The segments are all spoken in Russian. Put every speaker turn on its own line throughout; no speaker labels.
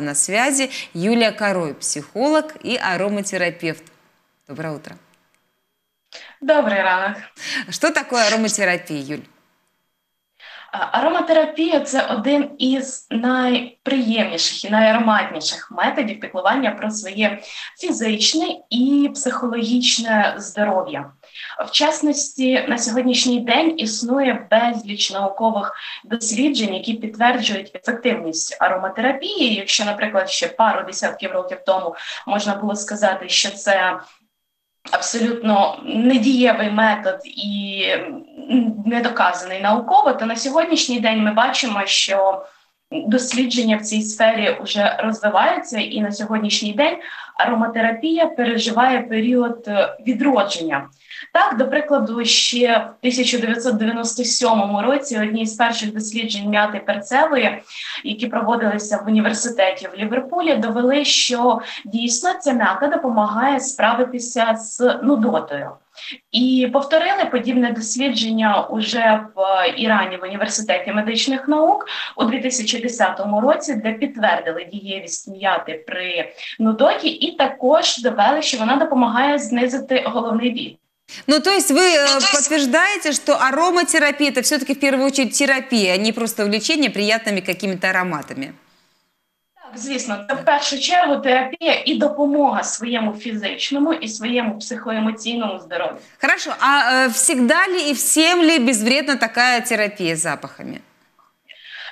На связи Юлия Корой, психолог и ароматерапевт. Доброе утро.
Добрий ранок.
Что такое ароматерапия, Юль?
Ароматерапія це один із найприємніших і найароматніших методів піклування про своє фізичне і психологічне здоров'я. В частності, на сьогоднішній день існує безліч наукових досліджень, які підтверджують ефективність ароматерапії. Якщо, наприклад, ще пару десятків років тому можна було сказати, що це абсолютно недієвий метод і недоказаний науково, то на сьогоднішній день ми бачимо, що дослідження в цій сфері вже розвиваються, і на сьогоднішній день ароматерапія переживає період відродження. Так, до прикладу, ще в 1997 році одні з перших досліджень м'яти перцевої, які проводилися в університеті в Ліверпулі, довели, що дійсно ця м'ята допомагає справитися з нудотою. І повторили подібне дослідження уже в Ірані в університеті медичних наук у 2010 році, де підтвердили дієвість м'яти при нудоті, и також довели, що вона допомагає знизити головний біль.
Ну, то есть вы э, подтверждаете, что ароматерапия это все-таки в первую очередь терапия, а не просто увлечение приятными какими-то ароматами?
Так, звісно, це в першу чергу терапія і допомога своєму фізичному і своєму психоемоційному здоров'ю.
Хорошо, а э, всегда ли и всем ли безвредна такая терапия запахами?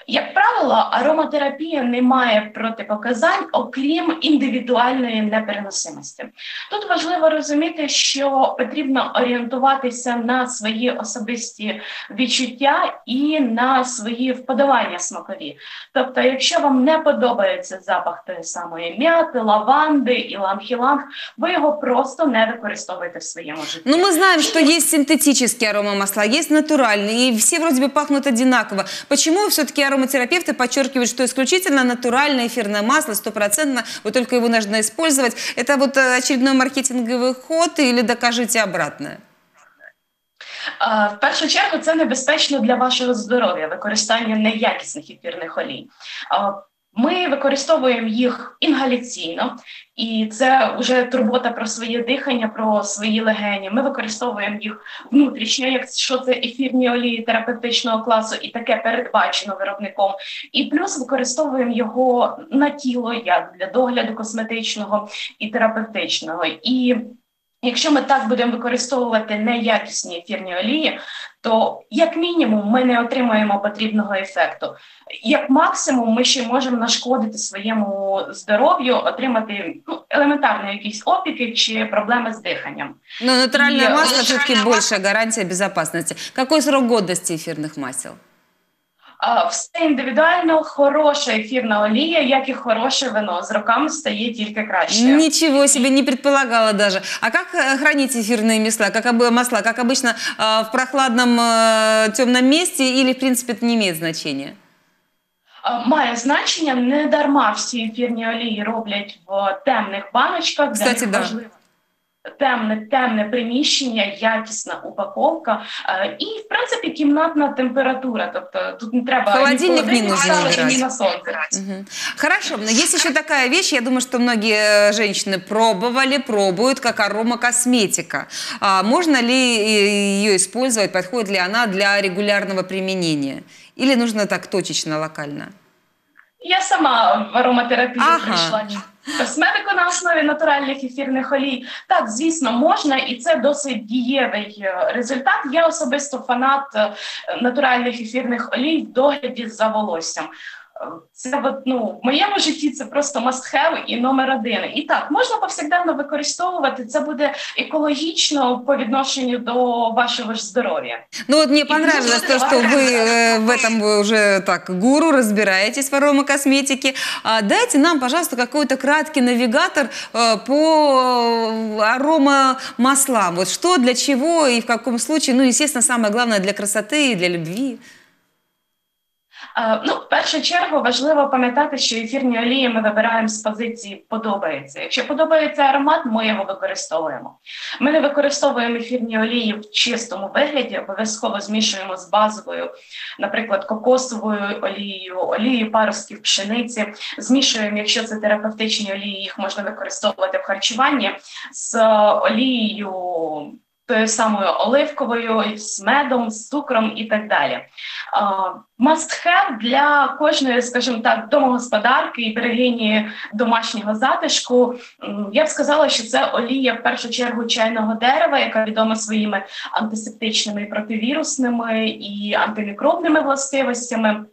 Як правило, ароматерапія не має протипоказань, окрім індивідуальної непереносимості. Тут важливо розуміти, що потрібно орієнтуватися на свої особисті відчуття і на свої вподобання смакові. Тобто, якщо вам не подобається запах тої самої м'яти, лаванди, іланг-іланг, ви його просто не використовуєте в своєму житті.
Ну, мы знаем, что есть синтетические аромамасла, есть натуральные, и все вроде бы пахнут одинаково. Почему все-таки ароматерапевты подчеркивают, что исключительно натуральное эфирное масло, стопроцентно, вот только его нужно использовать. Это вот э, очередной маркетинговый ход или докажите обратное?
В першу чергу це небезпечно для вашого здоров'я, використання неякісних ефірних олій. Ми використовуємо їх інгаляційно, і це вже турбота про своє дихання, про свої легені. Ми використовуємо їх внутрішньо, якщо це ефірні олії терапевтичного класу, і таке передбачено виробником. І плюс використовуємо його на тіло як для догляду косметичного і терапевтичного. І Якщо ми так будемо використовувати неякісні ефірні олії, то як мінімум ми не отримаємо потрібного ефекту. Як максимум, ми ще можемо нашкодити своєму здоров'ю, отримати ну, елементарні якісь опіки чи проблеми з диханням.
Но натуральное И, масло все-таки большая гарантия безопасности. Какой срок годности эфирных масел?
Все індивідуально, хороша ефірна олія, як і хороше вино. З роками стає тільки краще.
Ничего себе, не предполагала даже. А как э, хранить эфирные масла? Как, масла? Как обычно в прохладном э, темном месте или, в принципе, это не имеет значения?
Має значення не дарма всі ефірні олії роблять в темних баночках.
Кстати, да.
важливо темне, темне приміщення, якісна упаковка е, і, в принципі, кімнатна температура. Тобто тут не треба
Холодильник не нужно
ни на солнце.
Угу. Хорошо, но есть еще такая вещь, я думаю, что многие э, женщины пробовали, пробуют, как аромакосметика. А можно ли ее использовать, подходит ли она для регулярного применения? Или нужно так точечно, локально?
Я сама в ароматерапію ага. прийшла. Косметику на основі натуральних ефірних олій. Так, звісно, можна, і це досить дієвий е, результат. Я особисто фанат е, натуральних ефірних олій в догляді за волоссям. Це от, ну, в моєму житті це просто must have і номер один. І так, можна повсякденно використовувати, це буде екологічно по відношенню до вашого ж здоров'я.
Ну вот мне понравилось то, что вы э, в этом вы уже так гуру, разбираетесь в аромакосметике. А дайте нам, пожалуйста, какой-то краткий навигатор э, по аромамаслам. Вот что, для чего и в каком случае. Ну, естественно, самое главное для красоты и для любви.
Е, ну, в першу чергу важливо пам'ятати, що ефірні олії ми вибираємо з позиції подобається. Якщо подобається аромат, ми його використовуємо. Ми не використовуємо ефірні олії в чистому вигляді, обов'язково змішуємо з базовою, наприклад, кокосовою олією, олією паростків пшениці. Змішуємо, якщо це терапевтичні олії, їх можна використовувати в харчуванні з олією тою самою оливковою, з медом, з цукром і так далі. Must have для кожної, скажімо так, домогосподарки і берегині домашнього затишку. Я б сказала, що це олія в першу чергу чайного дерева, яка відома своїми антисептичними, противірусними і антимікробними властивостями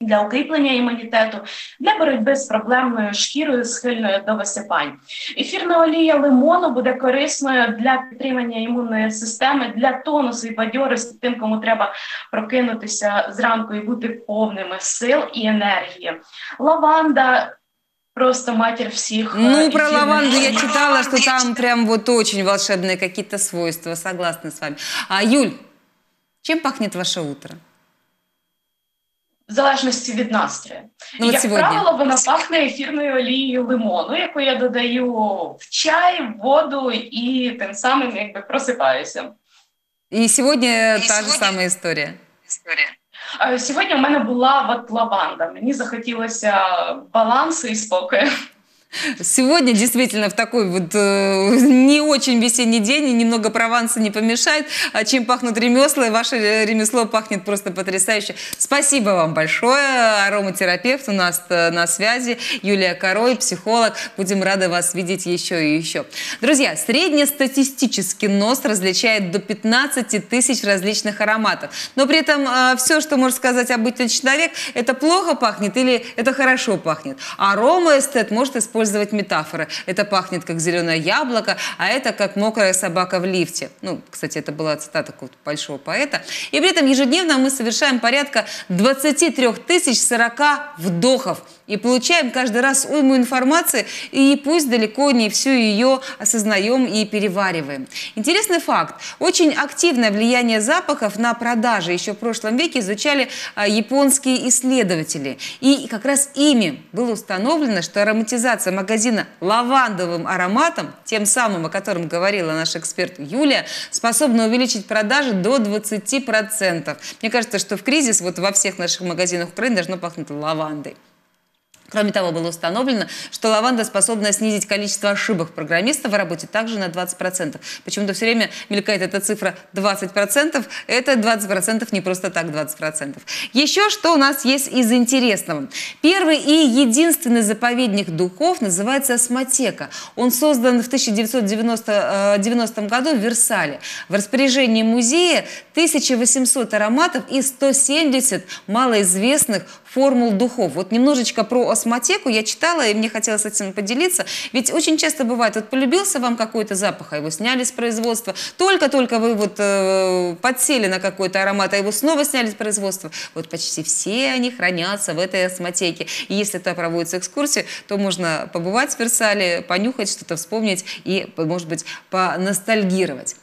для укріплення імунітету, для боротьби з проблемною шкірою, схильною до висипань. Ефірна олія лимону буде корисною для підтримання імунної системи, для тонусу і бадьорості тим, кому треба прокинутися зранку і бути повними сил і енергії. Лаванда. Просто матір всіх.
Ну, про лаванду я читала, что там прям вот очень волшебные какие-то свойства. Согласна с вами. А, Юль, чем пахнет ваше утро?
в залежності від настрою.
Ну,
Як
сьогодні.
правило, вона пахне ефірною олією лимону, яку я додаю в чай, в воду і тим самим якби просипаюся.
И сегодня
И
та же
сегодня-
самая история.
А Сьогодні в мене була от лаванда. Мені захотілося балансу і спокою.
Сегодня действительно в такой вот э, не очень весенний день, и немного Прованса не помешает. А чем пахнут ремесла, и ваше э, ремесло пахнет просто потрясающе. Спасибо вам большое. Ароматерапевт у нас э, на связи. Юлия Корой, психолог. Будем рады вас видеть еще и еще. Друзья, среднестатистический нос различает до 15 тысяч различных ароматов. Но при этом э, все, что может сказать обычный человек, это плохо пахнет или это хорошо пахнет. Аромаэстет может использовать метафоры. Это пахнет как зеленое яблоко, а это как мокрая собака в лифте. Ну, кстати, это была цитата какого-то большого поэта. И при этом ежедневно мы совершаем порядка 23 тысяч 40 вдохов. И получаем каждый раз уйму информации, и пусть далеко не всю ее осознаем и перевариваем. Интересный факт. Очень активное влияние запахов на продажи еще в прошлом веке изучали а, японские исследователи. И как раз ими было установлено, что ароматизация магазина лавандовым ароматом, тем самым, о котором говорила наш эксперт Юлия, способна увеличить продажи до 20%. Мне кажется, что в кризис вот во всех наших магазинах Украины должно пахнуть лавандой. Кроме того, было установлено, что лаванда способна снизить количество ошибок программиста в работе также на 20%. Почему-то все время мелькает эта цифра 20%. Это 20% не просто так 20%. Еще что у нас есть из интересного. Первый и единственный заповедник духов называется Осмотека. Он создан в 1990 90 году в Версале. В распоряжении музея 1800 ароматов и 170 малоизвестных формул духов. Вот немножечко про осмотеку я читала, и мне хотелось этим поделиться. Ведь очень часто бывает, вот полюбился вам какой-то запах, а его сняли с производства. Только-только вы вот э, подсели на какой-то аромат, а его снова сняли с производства. Вот почти все они хранятся в этой осмотеке. И если туда проводится экскурсия, то можно побывать в Версале, понюхать что-то, вспомнить и, может быть, поностальгировать.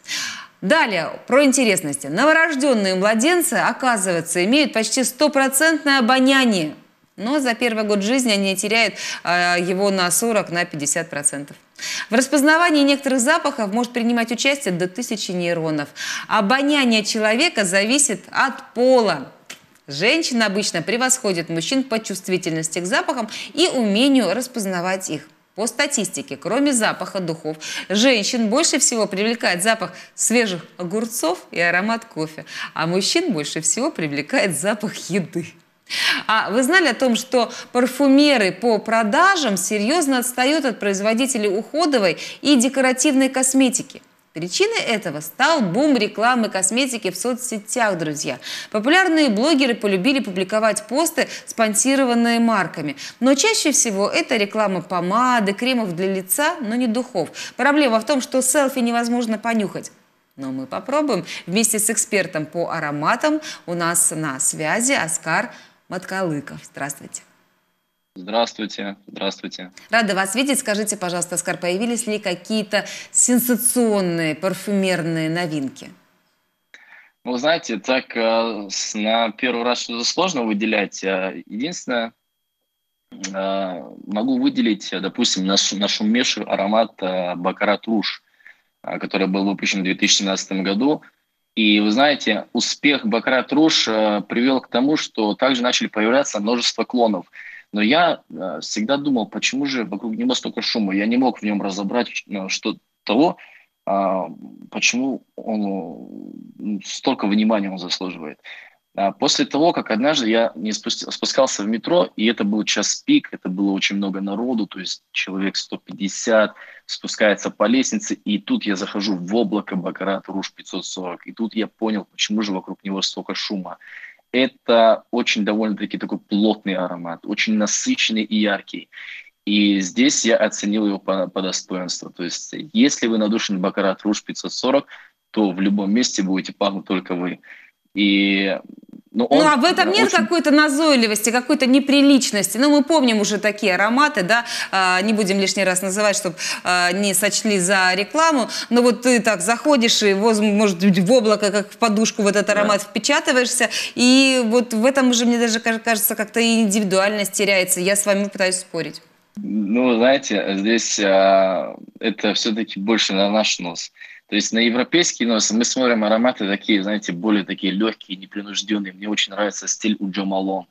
Далее, про интересности. Новорожденные младенцы, оказывается, имеют почти стопроцентное обоняние. Но за первый год жизни они теряют э, его на 40, на 50%. В распознавании некоторых запахов может принимать участие до тысячи нейронов. Обоняние человека зависит от пола. Женщины обычно превосходят мужчин по чувствительности к запахам и умению распознавать их. По статистике, кроме запаха духов, женщин больше всего привлекает запах свежих огурцов и аромат кофе, а мужчин больше всего привлекает запах еды. А вы знали о том, что парфюмеры по продажам серьезно отстают от производителей уходовой и декоративной косметики? Причиной этого стал бум рекламы косметики в соцсетях, друзья. Популярные блогеры полюбили публиковать посты, спонсированные марками. Но чаще всего это реклама помады, кремов для лица, но не духов. Проблема в том, что селфи невозможно понюхать. Но мы попробуем. Вместе с экспертом по ароматам у нас на связи Оскар Маткалыков. Здравствуйте.
Здравствуйте, здравствуйте.
Рада вас видеть. Скажите, пожалуйста, Оскар, появились ли какие-то сенсационные парфюмерные новинки?
Вы знаете, так э, на первый раз что-то сложно выделять. Э, единственное, э, могу выделить, допустим, наш, нашумевший аромат Бакарат Руш, который был выпущен в 2017 году. И вы знаете, успех Бакарат Руш привел к тому, что также начали появляться множество клонов. Но я всегда думал, почему же вокруг него столько шума. Я не мог в нем разобрать что того, а, почему он столько внимания он заслуживает. А, после того, как однажды я не спустил, спускался в метро, и это был час пик, это было очень много народу, то есть человек 150 спускается по лестнице, и тут я захожу в облако Бакарат Руж 540, и тут я понял, почему же вокруг него столько шума. Это очень довольно-таки такой плотный аромат, очень насыщенный и яркий. И здесь я оценил его по, по достоинству. То есть, если вы надушен Бакарат Руж 540, то в любом месте будете пахнуть только вы. И
ну, он, ну, а в этом нет очень... какой-то назойливости, какой-то неприличности. Ну, мы помним уже такие ароматы, да, а, не будем лишний раз называть, чтобы а, не сочли за рекламу. Но вот ты так заходишь и, может быть, в облако, как в подушку в этот аромат да. впечатываешься. И вот в этом уже, мне даже кажется, как-то и индивидуальность теряется. Я с вами пытаюсь спорить.
Ну, знаете, здесь а, это все-таки больше на наш нос. То есть на европейский нос мы смотрим ароматы такие, знаете, более такие легкие, непринужденные. Мне очень нравится стиль у Джо Малон.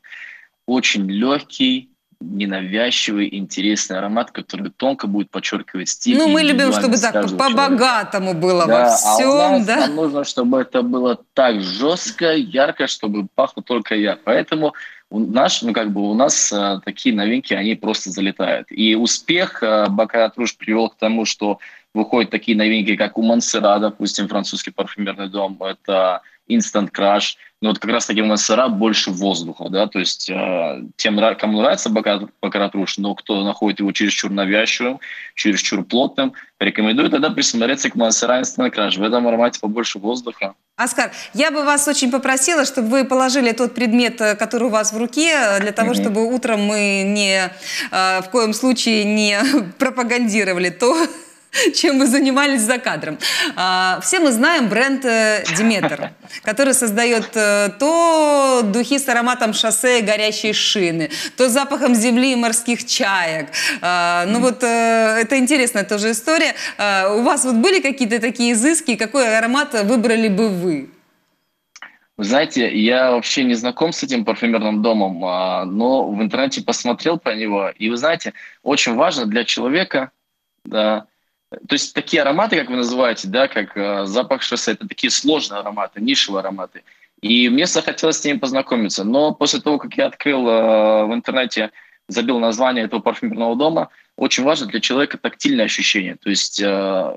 Очень легкий, ненавязчивый, интересный аромат, который тонко будет подчеркивать стиль.
Ну, мы любим, чтобы так по-богатому было да, во всем, а у нас
да? Нам нужно, чтобы это было так жестко, ярко, чтобы пахло только я. Поэтому у наш, ну как бы у нас э, такие новинки, они просто залетают. И успех э, Бакарат Руж привел к тому, что выходят такие новинки, как у Монсера, допустим, французский парфюмерный дом, это Instant Crush. Но вот как раз таки у Монсера больше воздуха, да, то есть э, тем, кому нравится Бакарат Руж, но кто находит его чересчур навязчивым, чересчур плотным, рекомендую тогда присмотреться к Монсера Instant Crush. В этом аромате побольше воздуха.
Оскар, я бы вас очень попросила, чтобы вы положили тот предмет, э, который у вас в руке, э, для того, mm-hmm. чтобы утром мы не э, в коем случае не пропагандировали то, чем вы занимались за кадром. А, все мы знаем бренд Диметр, который создает то духи с ароматом шоссе и горящей шины, то запахом земли и морских чаек. А, ну вот это интересная тоже история. А, у вас вот были какие-то такие изыски? Какой аромат выбрали бы вы?
Вы знаете, я вообще не знаком с этим парфюмерным домом, но в интернете посмотрел про него. И вы знаете, очень важно для человека, да, то есть такие ароматы, как вы называете, да, как э, запах шоссе, это такие сложные ароматы, нишевые ароматы. И мне захотелось с ними познакомиться. Но после того, как я открыл э, в интернете, забил название этого парфюмерного дома, очень важно для человека тактильное ощущение. То есть э,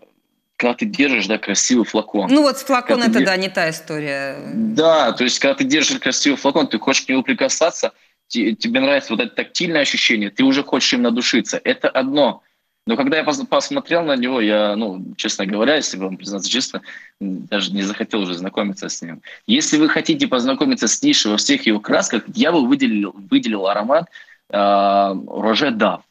когда ты держишь, да, красивый флакон.
Ну вот флакон это, да, не та история.
Да, то есть когда ты держишь красивый флакон, ты хочешь к нему прикасаться, тебе нравится вот это тактильное ощущение, ты уже хочешь им надушиться. Это одно. Но когда я посмотрел на него, я, ну, честно говоря, если вам признаться честно, даже не захотел уже знакомиться с ним. Если вы хотите познакомиться с нишей во всех его красках, я бы выделил, выделил аромат э, Роже Дав.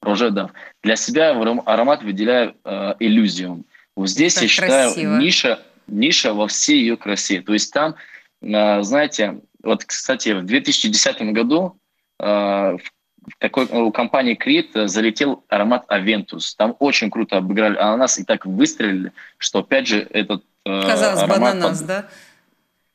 Роже Дав. Для себя аромат выделяю э, Иллюзиум. Вот здесь, Это я красиво. считаю, ниша, ниша во всей ее красе. То есть там, э, знаете, вот, кстати, в 2010 году э, в такой, у компании Крит залетел аромат Авентус. Там очень круто обыграли ананас и так выстрелили, что опять же этот
э, Казалось аромат... бы, ананас, под... да?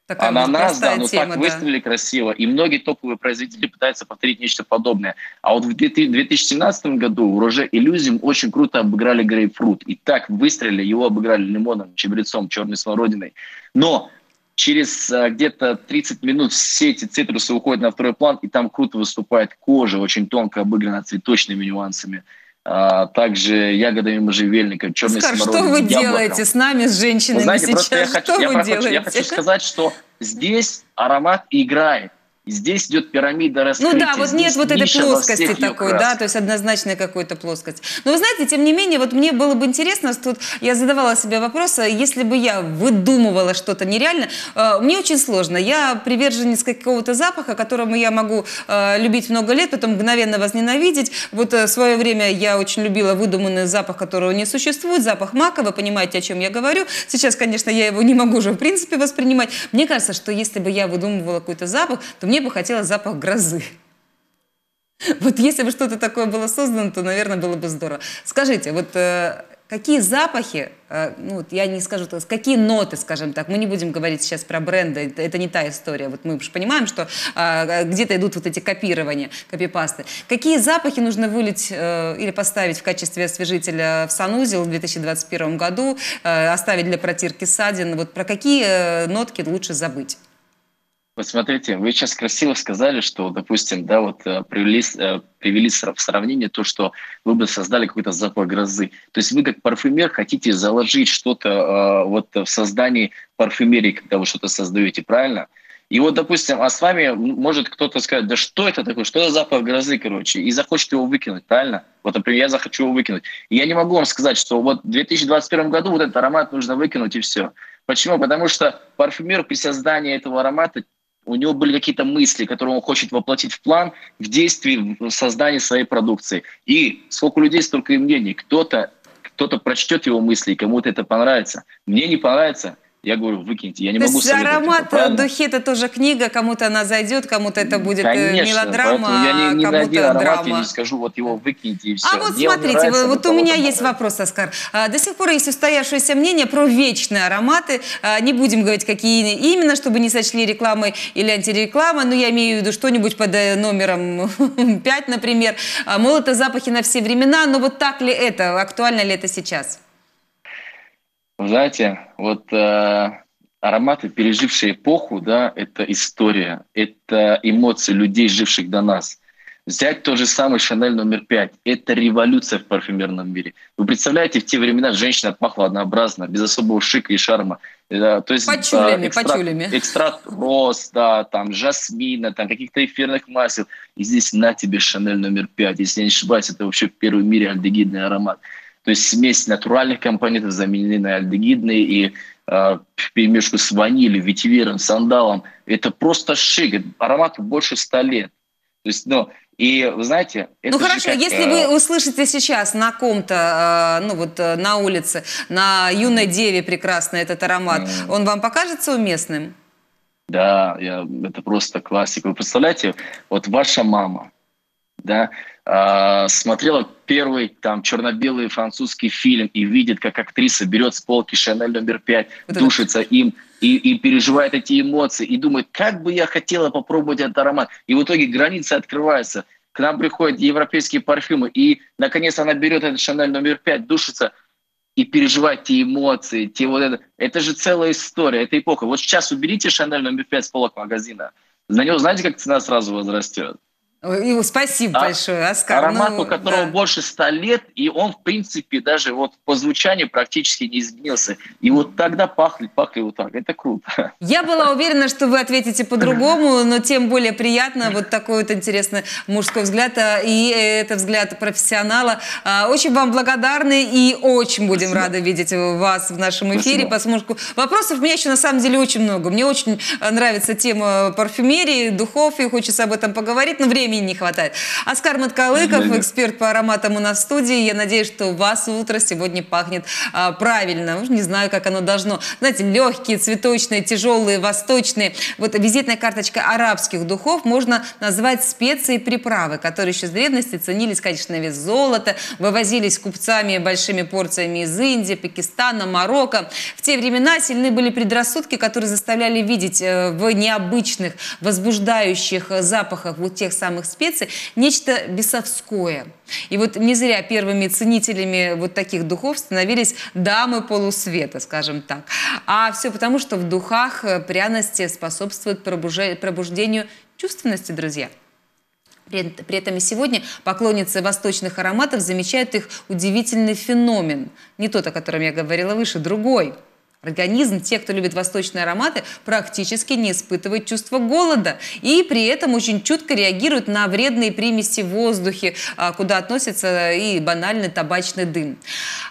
Такая ананас, да, но тема, так выстрелили да. красиво. И многие топовые производители пытаются повторить нечто подобное. А вот в 2017 году в Роже Иллюзиум очень круто обыграли грейпфрут. И так выстрелили, его обыграли лимоном, чабрецом, черной смородиной. Но через а, где-то 30 минут все эти цитрусы уходят на второй план, и там круто выступает кожа, очень тонко обыграна цветочными нюансами. А, также ягодами можжевельника, черной Скар,
что вы яблоком. делаете с нами, с женщинами Вы знаете, сейчас?
я хочу,
что
я, вы делаете? я хочу сказать, что здесь аромат играет. И здесь идет пирамида раскрытия.
Ну да, вот нет вот этой плоскости такой, да, то есть однозначная какой-то плоскость. Но вы знаете, тем не менее, вот мне было бы интересно, тут я задавала себе вопрос, если бы я выдумывала что-то нереально, э, мне очень сложно. Я приверженец какого-то запаха, которому я могу э, любить много лет, потом мгновенно возненавидеть. Вот э, в свое время я очень любила выдуманный запах, которого не существует, запах мака, вы понимаете, о чем я говорю. Сейчас, конечно, я его не могу уже в принципе воспринимать. Мне кажется, что если бы я выдумывала какой-то запах, то мне бы хотелось запах грозы. Вот если бы что-то такое было создано, то, наверное, было бы здорово. Скажите, вот э, какие запахи, э, ну вот я не скажу, какие ноты, скажем так, мы не будем говорить сейчас про бренды, это, это не та история. Вот мы же понимаем, что э, где-то идут вот эти копирования, копипасты. Какие запахи нужно вылить э, или поставить в качестве освежителя в санузел в 2021 году, э, оставить для протирки ссадин? Вот про какие э, нотки лучше забыть?
Вот смотрите, вы сейчас красиво сказали, что, допустим, да, вот э, привели, э, привели сра- в сравнение то, что вы бы создали какой-то запах грозы. То есть вы как парфюмер хотите заложить что-то э, вот в создании парфюмерии, когда вы что-то создаете, правильно? И вот, допустим, а с вами может кто-то сказать, да что это такое, что за запах грозы, короче, и захочет его выкинуть, правильно? Вот, например, я захочу его выкинуть. И я не могу вам сказать, что вот в 2021 году вот этот аромат нужно выкинуть и все. Почему? Потому что парфюмер при создании этого аромата у него были какие-то мысли, которые он хочет воплотить в план, в действии, в создании своей продукции. И сколько людей, столько и мнений. Кто-то кто-то прочтет его мысли, кому-то это понравится. Мне не понравится, я говорю, выкиньте. Я не
То
могу
есть аромат
это, правильно?
духи это тоже книга, кому-то она зайдет, кому-то это будет э,
Конечно,
мелодрама,
я не, один
кому-то
аромат я
драма.
не скажу, вот его выкиньте и все.
А вот смотрите, вы- вот у меня есть вопрос, Оскар. А, До сих пор есть устоявшееся мнение про вечные ароматы. А, Не будем говорить, какие именно, чтобы не сочли рекламой или антирекламой, но я имею в виду что-нибудь под э, номером 5, например. А, Мол, это запахи на все времена, но вот так ли это, актуально ли это сейчас?
Знаете, вот э, ароматы, пережившие эпоху, да, это история, это эмоции людей, живших до нас. Взять тот же самый Шанель номер пять. Это революция в парфюмерном мире. Вы представляете, в те времена женщина пахла однообразно, без особого шика и шарма. Э, То есть,
Пачулями,
э, экстракт-
пачулями.
Экстракт роз, да, там, жасмина, там, каких-то эфирных масел. И здесь на тебе Шанель номер пять. Если я не ошибаюсь, это вообще первый в мире альдегидный аромат. То есть смесь натуральных компонентов заменены на альдегидные и э, в перемешку с ванилью, ветивером, сандалом. Это просто шик. Аромату больше ста лет. То есть, ну, и вы знаете, это
ну хорошо,
как,
если
э,
вы услышите сейчас на ком-то, э, ну вот э, на улице, на юной деве прекрасный этот аромат,
Мгм.
он вам покажется уместным?
Да, я, это просто классика. Вы представляете, вот ваша мама, да, смотрела первый там черно-белый французский фильм и видит, как актриса берет с полки Шанель номер пять,
Вот это-
душится им и, и переживает эти эмоции, и думает, как бы я хотела попробовать этот аромат. И в итоге границы открываются. К нам приходят европейские парфюмы, и наконец она берет этот Шанель номер пять, душится и переживать те эмоции, те вот это. Это же целая история, это эпоха. Вот сейчас уберите Шанель номер пять с полок магазина. На него знаете, как цена сразу возрастет?
Ой, Спасибо
А-
большое, Оскар.
Аромат,
Ну,
у которого
да.
больше ста лет, и он, в принципе, даже вот по звучанию практически не изменился. И вот тогда пахли, пахли вот так. Это круто.
Я была уверена, что вы ответите по-другому, но тем более приятно вот такой вот интересный мужской взгляд, а, и это взгляд профессионала. А, Очень вам благодарны и очень будем
Спасибо.
рады видеть вас в нашем эфире. Поскольку вопросов у меня еще на самом деле очень много. Мне очень а, нравится тема парфюмерии, духов, и хочется об этом поговорить, но времени не хватает. Оскар Маткалыков, эксперт по ароматам у нас в студии. Я надеюсь, что у вас утро сегодня пахнет а, правильно. Уж не знаю, как оно должно. Знаете, легкие, цветочные, тяжелые, восточные. Вот визитная карточка арабских духов можно назвать специи и приправы, которые еще с древности ценились, конечно, на вес золота, вывозились купцами большими порциями из Индии, Пакистана, Марокко. В те времена сильны были предрассудки, которые заставляли видеть э, в необычных, возбуждающих э, запахах вот тех самых специй нечто бесовское. И вот не зря первыми ценителями вот таких духов становились дамы полусвета, скажем так. А все потому, что в духах э, пряности способствуют пробуждению чувственности, друзья. При этом и сегодня поклонницы восточных ароматов замечают их удивительный феномен. Не тот, о котором я говорила выше, другой. Организм, те, кто любит восточные ароматы, практически не испытывает чувство голода и при этом очень чутко реагирует на вредные примеси в воздухе, а, куда относится и банальный табачный дым.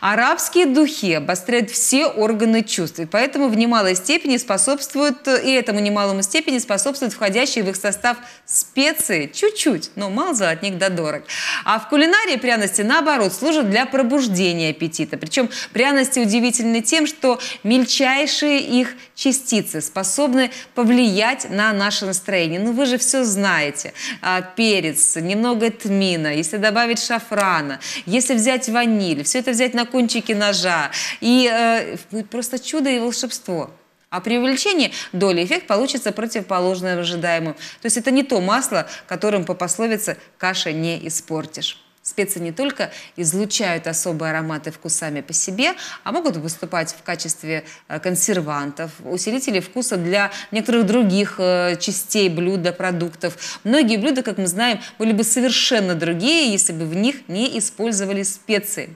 Арабские духи обостряют все органы чувств, и поэтому в немалой степени способствуют, и этому немалому степени способствуют входящие в их состав специи, чуть-чуть, но мало за от них до дорог. А в кулинарии пряности, наоборот, служат для пробуждения аппетита. Причем пряности удивительны тем, что мель мельчайшие их частицы способны повлиять на наше настроение. Ну вы же все знаете. А, перец, немного тмина, если добавить шафрана, если взять ваниль, все это взять на кончике ножа. И э, просто чудо и волшебство. А при увеличении доли эффект получится противоположный ожидаемому. То есть это не то масло, которым по пословице каша не испортишь. Специи не только излучают особые ароматы вкусами по себе, а могут выступать в качестве э, консервантов, усилителей вкуса для некоторых других э, частей блюда, продуктов. Многие блюда, как мы знаем, были бы совершенно другие, если бы в них не использовали специи.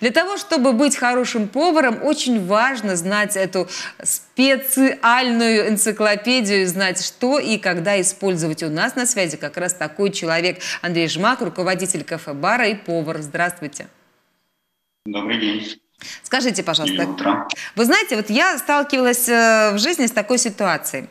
Для того, чтобы быть хорошим поваром, очень важно знать эту специальную энциклопедию, знать, что и когда использовать. У нас на связи как раз такой человек Андрей Жмак, руководитель кафе бара и повар. Здравствуйте.
Добрый день.
Скажите, пожалуйста, вы знаете, вот я сталкивалась э, в жизни с такой ситуацией.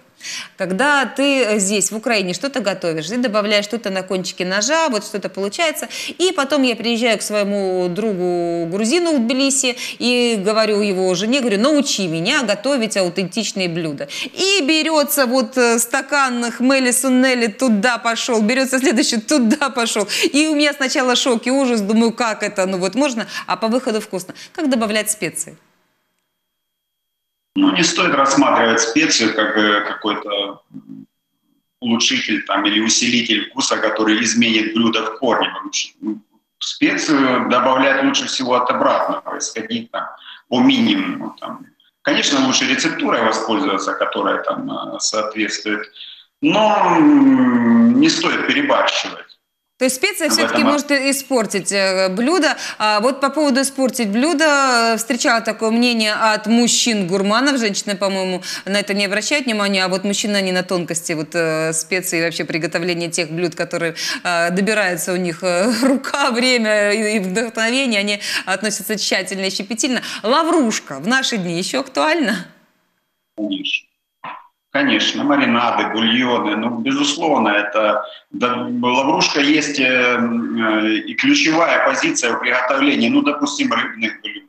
Когда ты здесь, в Украине, что-то готовишь, ты добавляешь что-то на кончике ножа, вот что-то получается, и потом я приезжаю к своему другу грузину в Тбилиси и говорю его жене, говорю, научи меня готовить аутентичные блюда. И берется вот э, стакан хмели суннели, туда пошел, берется следующий, туда пошел. И у меня сначала шок и ужас, думаю, как это, ну вот можно, а по выходу вкусно. Как добавлять специи?
Ну, не стоит рассматривать специю как э, какой-то улучшитель там, или усилитель вкуса, который изменит блюдо в корне. Ну, специю добавлять лучше всего от обратного, исходить там, по минимуму. Там. Конечно, лучше рецептурой воспользоваться, которая там э, соответствует, но не стоит перебарщивать.
То есть специя все-таки может испортить э, блюдо. А вот по поводу испортить блюдо, э, встречала такое мнение от мужчин-гурманов. Женщины, по-моему, на это не обращают внимания, а вот мужчины, они на тонкости вот э, специй и вообще приготовления тех блюд, которые добираются у них рука, время и вдохновение, они относятся тщательно и щепетильно. Лаврушка в наши дни еще актуальна?
Конечно. Конечно, маринады, бульоны, ну, безусловно, это да, лаврушка есть э, э, и ключевая позиция в приготовлении, ну, допустим, рыбных блюд.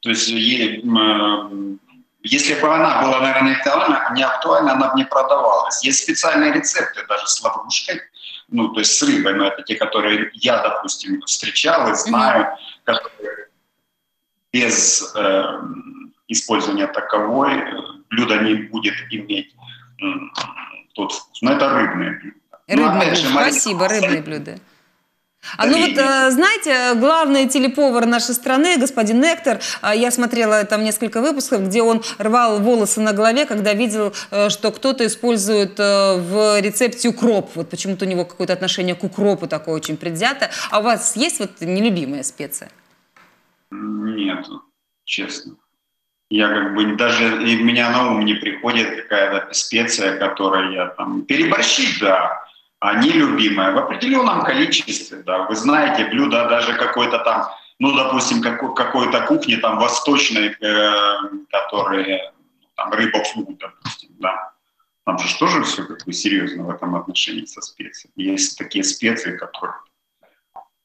То есть, е, э, если бы она была, наверное, не актуальна, не актуальна, она бы не продавалась. Есть специальные рецепты даже с лаврушкой, ну, то есть с рыбой, но это те, которые я, допустим, встречал и знаю, mm-hmm. которые без э, использования таковой э, блюдо не будет иметь тот вкус. Но это рыбные блюда.
Рыбные блюда, спасибо, рыбные блюда. А ну вот, э, знаете, главный телеповар нашей страны, господин Нектор, э, я смотрела там несколько выпусков, где он рвал волосы на голове, когда видел, э, что кто-то использует в рецепте укроп. Вот почему-то у него какое-то отношение к укропу такое очень предвзято. А у вас есть вот нелюбимая специя?
Нет, честно. Я как бы даже, и меня на ум не приходит какая-то специя, которая я там... Переборщить, да, а не любимая. В определенном количестве, да. Вы знаете, блюдо даже какой-то там, ну, допустим, какой- какой-то кухни там восточной, э, которые, там, рыба фу, допустим, да. Там же тоже все как бы серьезно в этом отношении со специями. Есть такие специи, которые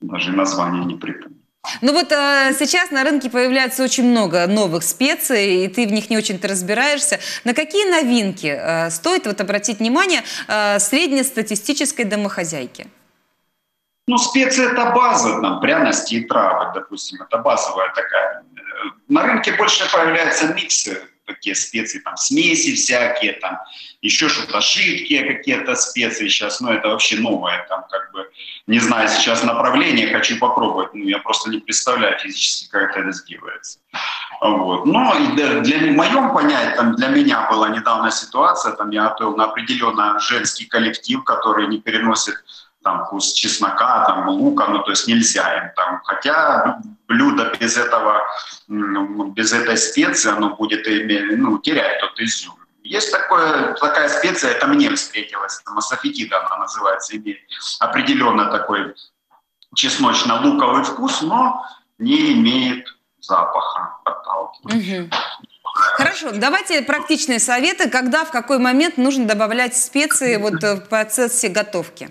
даже названия не припомню.
Ну вот э, сейчас на рынке появляется очень много новых специй, и ты в них не очень-то разбираешься. На какие новинки э, стоит вот обратить внимание э, среднестатистической домохозяйки?
Ну, специи – это база, там, пряности и травы, допустим, это базовая такая. На рынке больше появляются миксы, такие специи, там, смеси всякие, там, еще что-то, жидкие какие-то специи сейчас, ну, это вообще новое, там, как бы, не знаю сейчас направление, хочу попробовать, ну, я просто не представляю физически, как это сделается. Вот. Но для, для, моем понятии, там, для меня была недавно ситуация, там, я готовил на определенно женский коллектив, который не переносит там вкус чеснока, там лука, ну то есть нельзя им там. Хотя блюдо без этого, без этой специи, оно будет ну, терять тот изюм. Есть такое, такая специя, это мне встретилась, массофетида она называется, имеет определенно такой чесночно-луковый вкус, но не имеет запаха.
Хорошо, давайте практичные советы, когда, в какой момент нужно добавлять специи вот в процессе готовки.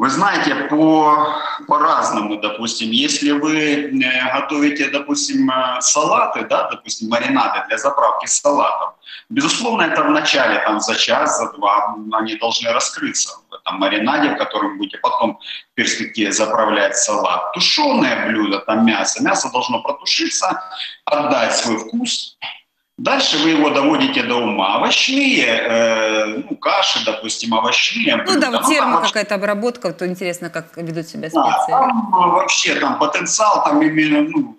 Вы знаете, по, по-разному, допустим, если вы э, готовите, допустим, э, салаты, да, допустим, маринады для заправки салатов, безусловно, это в начале, там, за час, за два, они должны раскрыться в этом маринаде, в котором будете потом в перспективе заправлять салат. Тушеное блюдо, там мясо, мясо должно протушиться, отдать свой вкус, Дальше вы его доводите до ума. Овощные, э, ну, каши, допустим, овощные.
Ну да, вот ну, термо какая-то обработка, то интересно, как ведут себя специи.
Да, там вообще там потенциал, там именно, ну,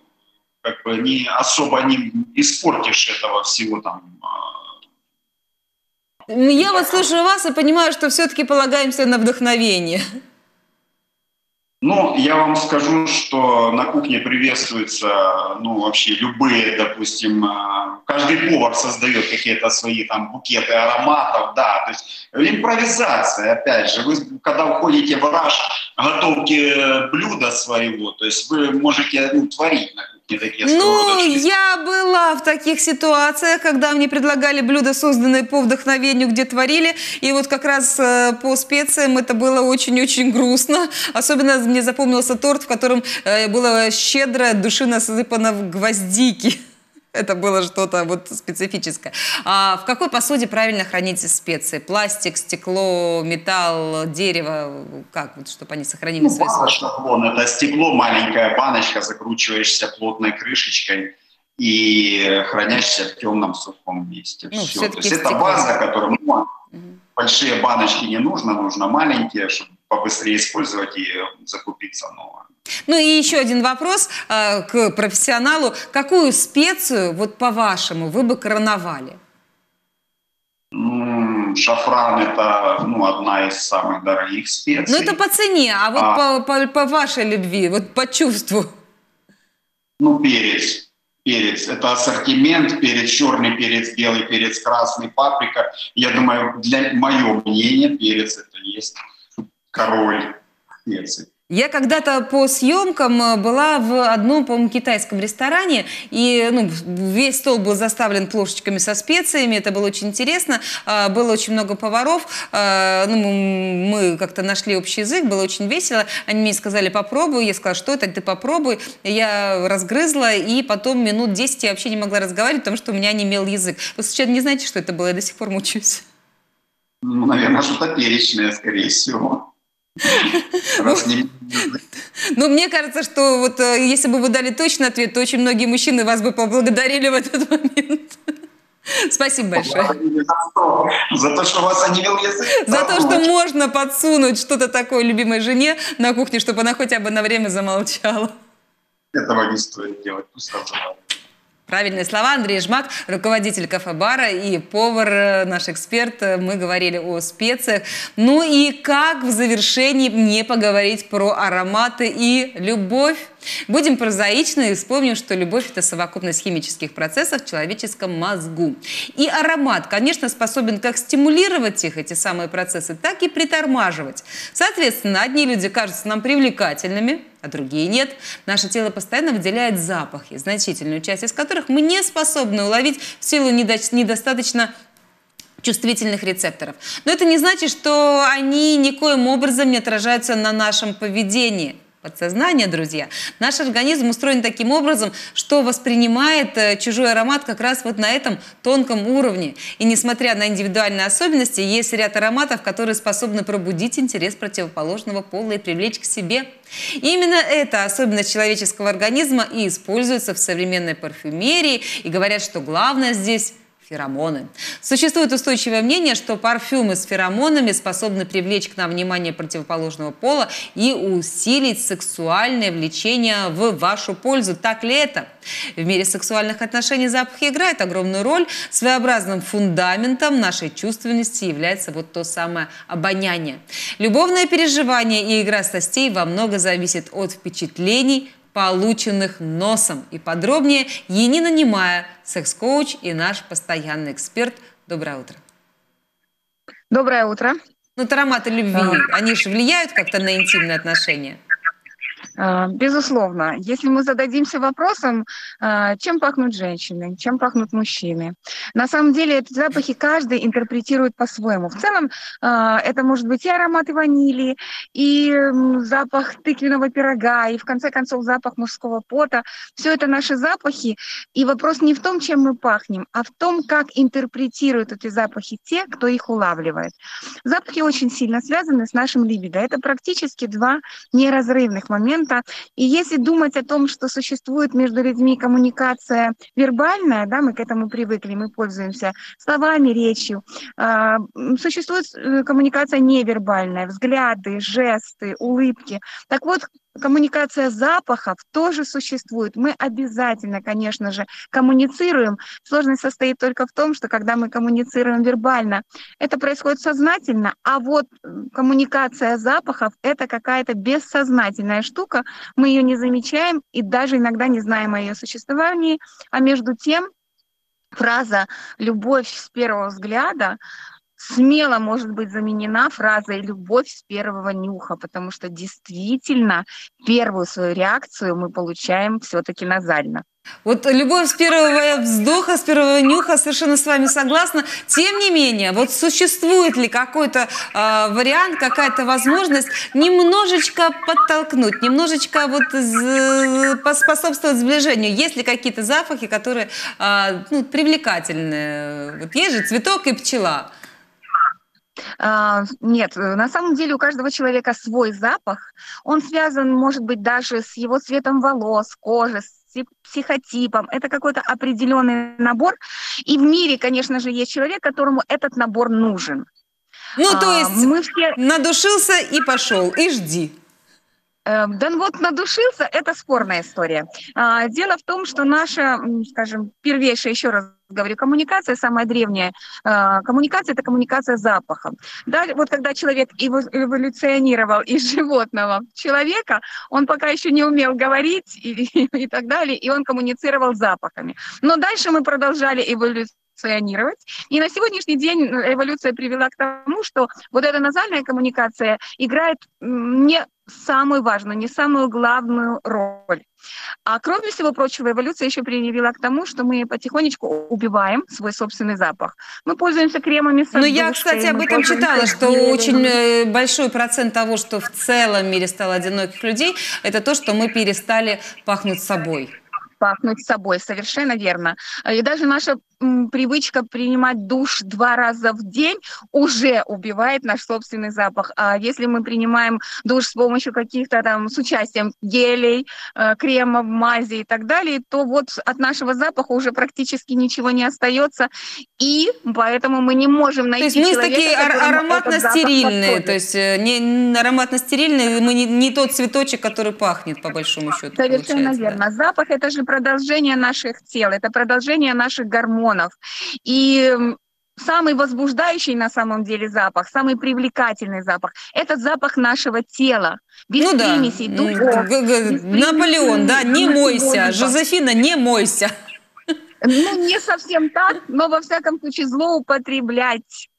как бы не особо не испортишь этого всего там.
А. Я вот слушаю вас и понимаю, что все-таки полагаемся на вдохновение.
Ну, я вам скажу, что на кухне приветствуются, ну, вообще любые, допустим, э, каждый повар создает какие-то свои там букеты ароматов, да, то есть импровизация, опять же, вы когда уходите в раж, готовьте блюдо своего, то есть вы можете ну, творить на
Ну, я была в таких ситуациях, когда мне предлагали блюда, созданные по вдохновению, где творили, и вот как раз э, по специям это было очень-очень грустно, особенно мне запомнился торт, в котором э, было щедро души насыпано в гвоздики. Это было что-то вот специфическое. А в какой посуде правильно храните специи? Пластик, стекло, металл, дерево? Как, вот, чтобы они сохранили
ну,
свои свойства?
Шаблон. Это стекло, маленькая баночка, закручиваешься плотной крышечкой и хранящийся в темном сухом месте. Ну, Все. То есть это база, которую ну, угу. большие баночки не нужно, нужно маленькие, чтобы побыстрее использовать и закупиться новое.
Ну и еще один вопрос э, к профессионалу. Какую специю, вот по-вашему, вы бы короновали?
Ну, шафран это ну, одна из самых дорогих специй.
Ну это по цене, а вот а, по, по, по вашей любви, вот по чувству.
Ну перец. Перец. Это ассортимент, перец черный, перец белый, перец красный, паприка. Я думаю, для мое мнение, перец это есть король специй.
Я когда-то по съемкам э, была в одном, по-моему, китайском ресторане, и ну, весь стол был заставлен плошечками со специями, это было очень интересно, а, было очень много поваров, а, ну, мы как-то нашли общий язык, было очень весело, они мне сказали попробуй, я сказала, что это, ты попробуй, я разгрызла, и потом минут 10 я вообще не могла разговаривать, потому что у меня не имел язык. Вы случайно не знаете, что это было? Я до сих пор мучаюсь.
Ну, наверное, что-то перечное, скорее всего.
Ну, мне кажется, что вот э, если бы вы дали точный ответ, то очень многие мужчины вас бы поблагодарили в этот момент. Спасибо большое.
За то, что вас онемел язык?
За то, что можно подсунуть что-то такое любимой жене на кухне, чтобы она хотя бы на время замолчала.
Этого не стоит делать, пусть разговаривает.
Правильные слова. Андрей Жмак, руководитель кафе-бара и повар, э, наш эксперт. Мы говорили о специях. Ну и как в завершении не поговорить про ароматы и любовь? Будем прозаичны и вспомним, что любовь – это совокупность химических процессов в человеческом мозгу. И аромат, конечно, способен как стимулировать их, эти самые процессы, так и притормаживать. Соответственно, одни люди кажутся нам привлекательными, а другие нет. Наше тело постоянно выделяет запахи, значительную часть из которых мы не способны уловить в силу недостаточно чувствительных рецепторов. Но это не значит, что они никоим образом не отражаются на нашем поведении – подсознание, друзья. Наш организм устроен таким образом, что воспринимает э, чужой аромат как раз вот на этом тонком уровне. И несмотря на индивидуальные особенности, есть ряд ароматов, которые способны пробудить интерес противоположного пола и привлечь к себе. Именно эта особенность человеческого организма и используется в современной парфюмерии. И говорят, что главное здесь феромоны. Существует устойчивое мнение, что парфюмы с феромонами способны привлечь к нам внимание противоположного пола и усилить сексуальное влечение в вашу пользу. Так ли это? В мире сексуальных отношений запах играет огромную роль. Своеобразным фундаментом нашей чувственности является вот то самое обоняние. Любовное переживание и игра страстей во много зависит от впечатлений, полученных носом. И подробнее Енина Немая, секс-коуч и наш постоянный эксперт. Доброе утро.
Доброе утро.
Ну, ароматы любви, они же влияют как-то на интимные отношения?
А, безусловно, если мы зададимся вопросом, а, чем пахнут женщины, чем пахнут мужчины, на самом деле эти запахи каждый интерпретирует по-своему. В целом а, это может быть и ароматы ванили, и запах тыквенного пирога, и в конце концов запах мужского пота. Все это наши запахи, и вопрос не в том, чем мы пахнем, а в том, как интерпретируют эти запахи те, кто их улавливает. Запахи очень сильно связаны с нашим либидо. Это практически два неразрывных момента момента. И если думать о том, что существует между людьми коммуникация вербальная, да, мы к этому привыкли, мы пользуемся словами, речью, а, существует э, коммуникация невербальная, взгляды, жесты, улыбки. Так вот, коммуникация запахов тоже существует. Мы обязательно, конечно же, коммуницируем. Сложность состоит только в том, что когда мы коммуницируем вербально, это происходит сознательно, а вот коммуникация запахов – это какая-то бессознательная штука, мы ее не замечаем и даже иногда не знаем о ее существовании, а между тем фраза «любовь с первого взгляда» смело может быть заменена фразой «любовь с первого нюха», потому что действительно первую свою реакцию мы получаем все-таки назально.
Вот любовь с первого вздоха, с первого нюха, совершенно с вами согласна. Тем не менее, вот существует ли какой-то э, вариант, какая-то возможность немножечко подтолкнуть, немножечко вот поспособствовать сближению? Есть ли какие-то запахи, которые э, ну, привлекательные? Вот есть же цветок и пчела.
А, нет, э, на самом деле у каждого человека свой запах. Он связан, может быть, даже с его цветом волос, кожи, с психотипом. Это какой-то определенный набор. И в мире, конечно же, есть человек, которому этот набор нужен.
Ну, то а, есть мы все... надушился и пошел, и жди.
Эм, да ну вот надушился, это спорная история. А, дело в том, что наша, скажем, первейшая, еще раз говорю, коммуникация самая древняя. А, коммуникация – это коммуникация запахом. Да, вот когда человек эволюционировал из животного человека, он пока еще не умел говорить и, и так далее, и он коммуницировал запахами. Но дальше мы продолжали эволюцию эволюционировать. И на сегодняшний день эволюция привела к тому, что вот эта назальная коммуникация играет не самую важную, не самую главную роль. А кроме всего прочего, эволюция еще привела к тому, что мы потихонечку убиваем свой собственный запах. Мы пользуемся кремами
Ну, я, кстати, об этом читала, что очень э, большой процент того, что в целом мире стало одиноких людей, это то, что мы перестали пахнуть собой
пахнуть собой, совершенно верно. И даже наша привычка принимать душ два раза в день уже убивает наш собственный запах. А если мы принимаем душ с помощью каких-то там, с участием гелей, э, кремов, мази и так далее, то вот от нашего запаха уже практически ничего не остается, и поэтому мы не можем найти
То есть мы такие ароматно-стерильные, то есть э, не ароматно-стерильные, мы не, не тот цветочек, который пахнет, по большому счету.
Совершенно верно. Да? Запах – это же продолжение наших тел, это продолжение наших гормонов. И самый возбуждающий на самом деле запах, самый привлекательный запах – это запах нашего тела.
Без ну примесей, да. духов. Без Наполеон, да, не мойся. Жозефина, не мойся.
Ну, не совсем так, но во всяком случае злоупотреблять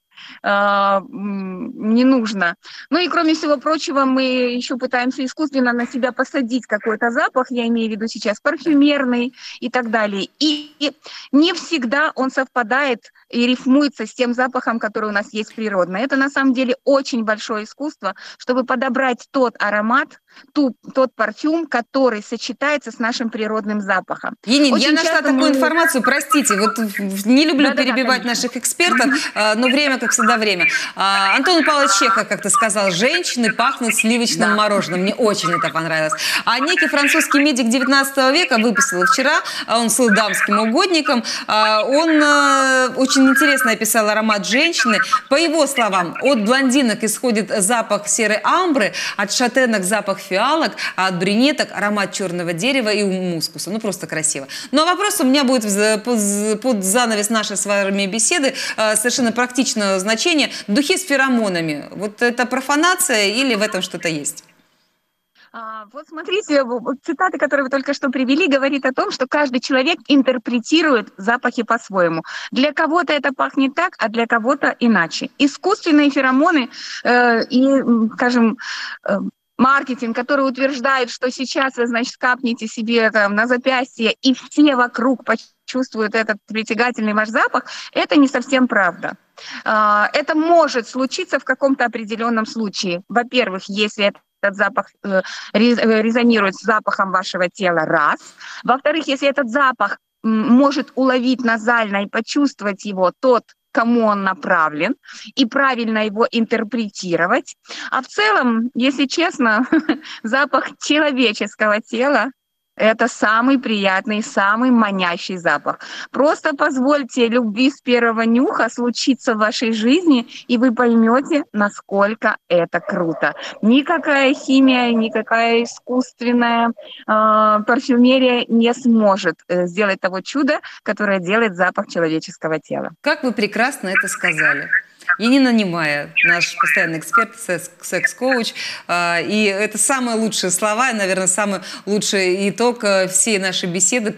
не нужно. Ну и кроме всего прочего, мы еще пытаемся искусственно на себя посадить какой-то запах, я имею в виду сейчас парфюмерный и так далее. И не всегда он совпадает и рифмуется с тем запахом, который у нас есть природно. Это на самом деле очень большое искусство, чтобы подобрать тот аромат, ту, тот парфюм, который сочетается с нашим природным запахом.
Енин, я нашла такую мы... информацию, простите, вот не люблю да, перебивать да, наших экспертов, а, но время как всегда, время. А, Антон Павлович Чехов как-то сказал, женщины пахнут сливочным
Да.
мороженым. Мне очень это понравилось. А некий французский медик 19 века выписал вчера, а он был дамским угодником, а, он э, очень интересно описал аромат женщины. По его словам, от блондинок исходит запах серой амбры, от шатенок запах фиалок, а от брюнеток аромат черного дерева и мускуса. Ну, просто красиво. Ну, а вопрос у меня будет под, занавес нашей с вами беседы э, совершенно практичного значения. Духи с феромонами. Вот это профанация или в этом что-то есть?
А, Вот смотрите, цитаты, которые вы только что привели, говорит о том, что каждый человек интерпретирует запахи по-своему. Для кого-то это пахнет так, а для кого-то иначе. Искусственные феромоны э, и, скажем, э, маркетинг, который утверждает, что сейчас вы, значит, капнете себе там, на запястье, и все вокруг почувствуют этот притягательный ваш запах, это не совсем правда. А, Это может случиться в каком-то определенном случае. Во-первых, если этот запах э, э, резонирует с запахом вашего тела, раз. Во-вторых, если этот запах может уловить назально и почувствовать его тот, кому он направлен, и правильно его интерпретировать. А в целом, если честно, запах человеческого тела это самый приятный, самый манящий запах. Просто позвольте любви с первого нюха случиться в вашей жизни, и вы поймете, насколько это круто. Никакая химия, никакая искусственная э, парфюмерия не сможет э, сделать того чуда, которое делает запах человеческого тела.
Как вы прекрасно это сказали. Янина Немая, наш постоянный эксперт, секс- секс-коуч. А, И это самые лучшие слова, наверное, самый лучший итог э, всей нашей беседы.